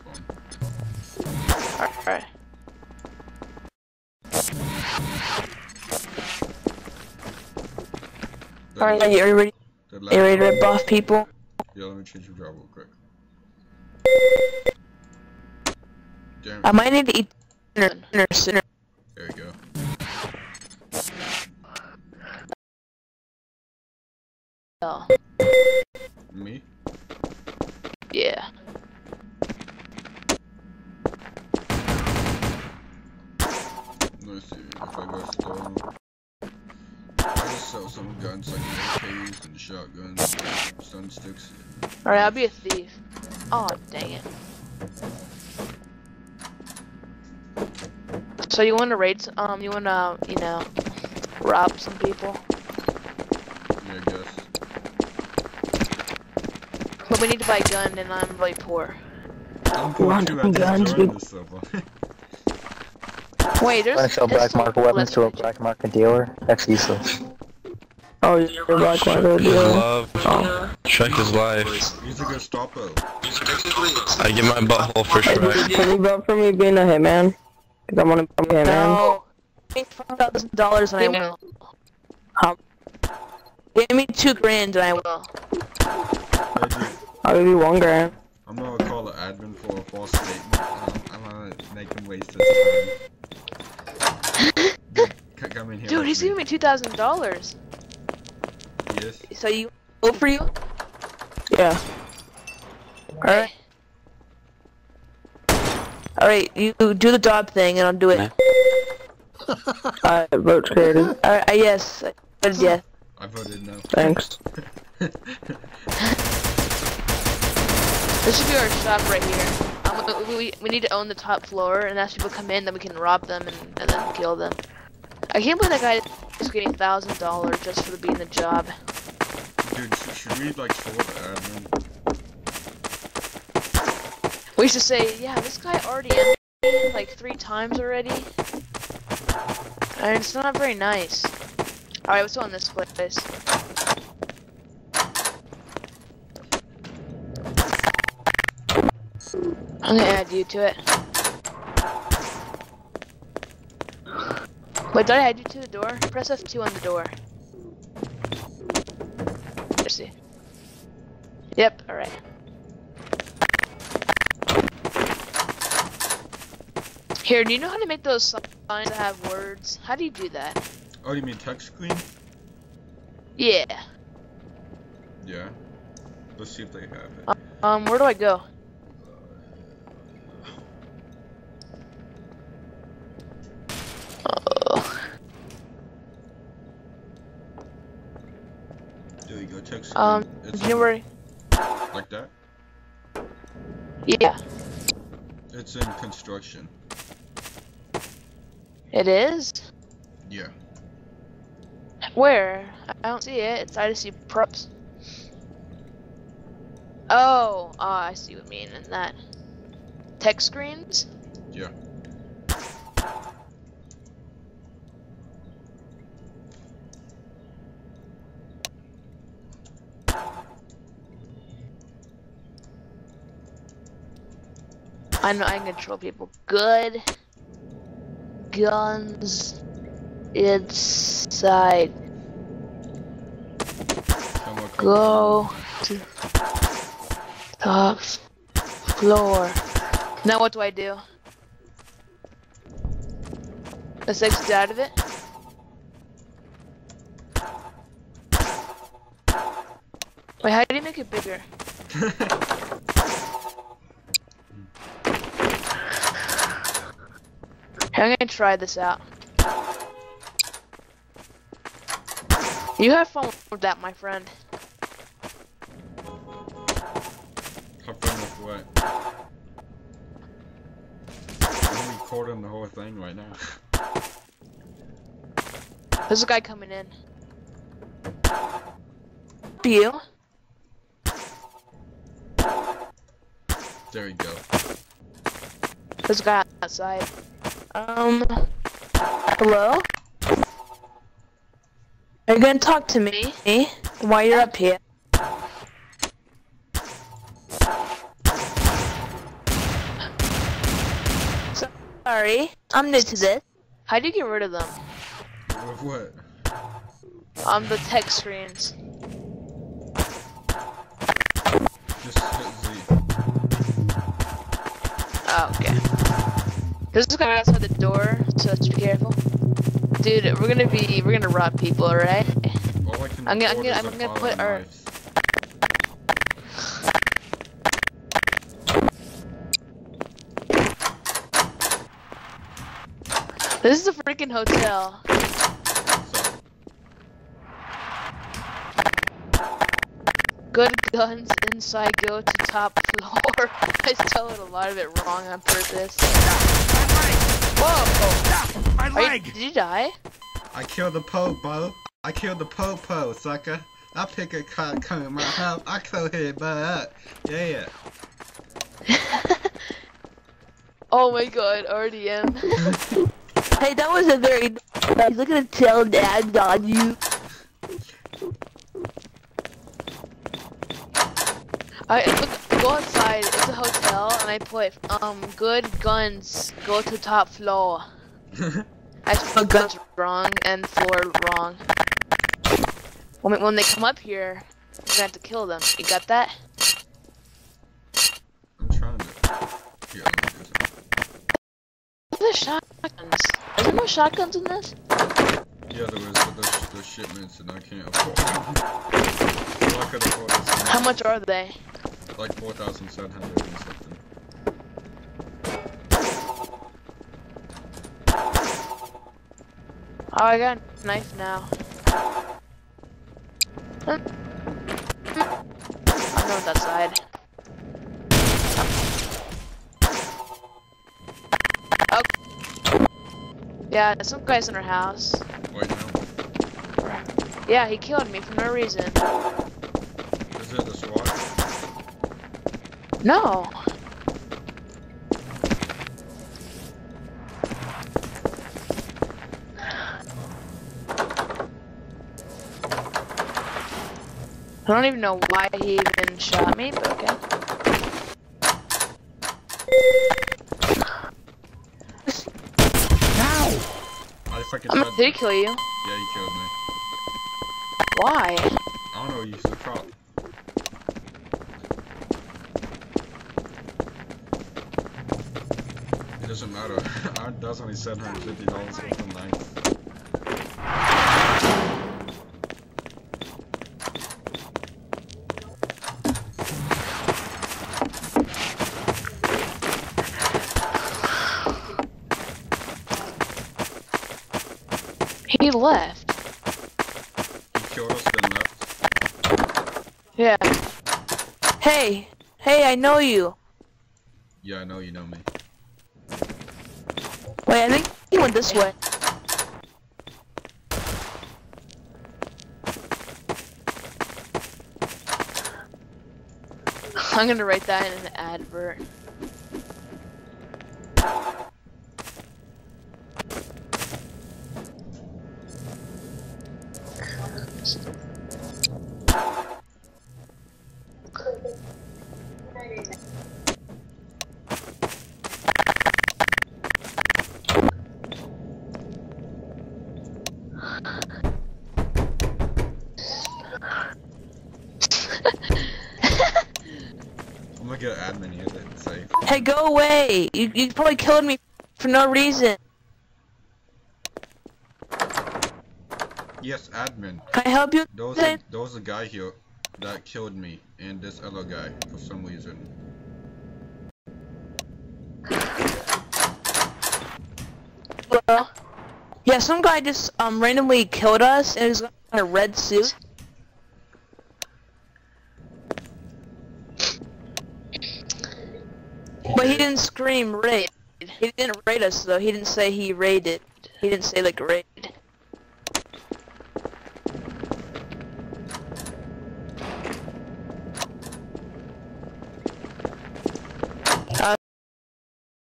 I. Alright. Alright, are you ready? Are you ready to rip off people? Yeah, let me change your job real quick. Damn I might need to eat dinner, dinner sooner. There you go. Oh, Me? yeah. Let's see if I go store. I just sell some guns like AKs and shotguns, stun sticks. Alright, I'll be a thief. Oh, dang it. So you want to raid? s- Um, you want to, you know, rob some people? Yeah, I guess. But we need to buy a gun, and I'm really poor. I'm going to. I just guns, joined dude. this server. Wait, there's. Trying to sell black market weapons to a black market dealer? That's useless. Oh, you're a black market His dealer. love. Oh. Shrek is life. Use a Gestapo. I get my butthole for Hey, dude, Shrek. Can you vote for me being a hitman? Cause I want to become a hitman. No. Give me five thousand dollars, and I will. How? Give me two grand, and I will. I'll give you one grand. I'm gonna call the admin for a false statement. I'm gonna make him waste his time. C- Come in here. Dude, with he's me. giving me two thousand dollars. Yes. So you vote for you? Yeah. Alright. Alright, you do the job thing and I'll do it. I vote created. Alright, uh, yes. I voted yes. I voted no. Thanks. This should be our shop right here. Um, we, we, we need to own the top floor, and as people come in, then we can rob them and, and then kill them. I can't believe that guy is getting thousand dollars just for being the job. Dude, should, should we like troll the admin? We should say, yeah, this guy already ended like three times already. And it's not very nice. Alright, what's on this place? I'm gonna add you to it. Wait, did I add you to the door? Press F2 on the door. Let's see. Yep, alright. Here, do you know how to make those signs that have words? How do you do that? Oh, you mean text screen? Yeah. Yeah. Let's see if they have it. Um, where do I go? Oh. There you go, text. Um, you like that. Yeah, It's in construction. it is. Yeah. Where? I don't see it. It's I just see props. Oh, oh, I see what you mean in that. Text screens? Yeah. I know I can control people. Good. Guns inside. Go to top floor. Now what do I do? Let's exit out of it. Wait, how do you make it bigger? I'm gonna try this out. You have fun with that, my friend. Have fun with what? I'm recording the whole thing right now. There's a guy coming in. You? There you go. There's a guy outside. Um. Hello? Are you gonna talk to me? While you're up here? sorry. I'm new to this. How do you get rid of them? With what? On the text screens. Just hit Z. Oh, okay. This guy outside the door, so let's be careful. Dude, we're gonna be, we're gonna rob people, alright? All I can I'm gonna- I'm gonna- I'm gonna put our- knives. This is a freaking hotel. Good guns inside, go to top floor. I spelled a lot of it wrong on purpose. Whoa! My Are you, leg! did you die? I killed the Pope, bro. I killed the Popo, sucker. I pick a car, come in my house. I kill his butt up. Yeah. Oh my god, RDM. Hey, that was a very nice. Look at the tail dad on you. I look, go outside. It's a hotel, and I put um good guns. Go to top floor. I spelled guns wrong and floor wrong. When when they come up here, you're gonna have to kill them. You got that? I'm trying to. Here, let me do something. Are the shotguns? Is there no shotguns in this? Yeah, there was, but there's, there's shipments and I can't afford them. All I could afford is How much are they? Like 4,700 and something. Oh, I got a knife now. I'm going outside. Oh. Yeah, some guy's in our house. Right now. Yeah, he killed me for no reason. Is it the SWAT? No. I don't even know why he even shot me, but okay. I fucking I'm said gonna did he kill you? Yeah, he killed me. Why? I don't know, use the prop. Doesn't matter. I- That's only $750 worth of knife. He left. He killed us, then left. Yeah. Hey, hey, I know you. Yeah, I know you know me. Wait, I think he went this way. I'm gonna write that in an advert. I'm gonna get an admin here say, Hey, go away. You, you probably killed me for no reason. yes, admin. Can I help you? There was a, there was a guy here that killed me and this other guy for some reason. Well, yeah, some guy just um randomly killed us and he was in a red suit. But he didn't scream raid. He didn't raid us though. He didn't say he raided. He didn't say like raid.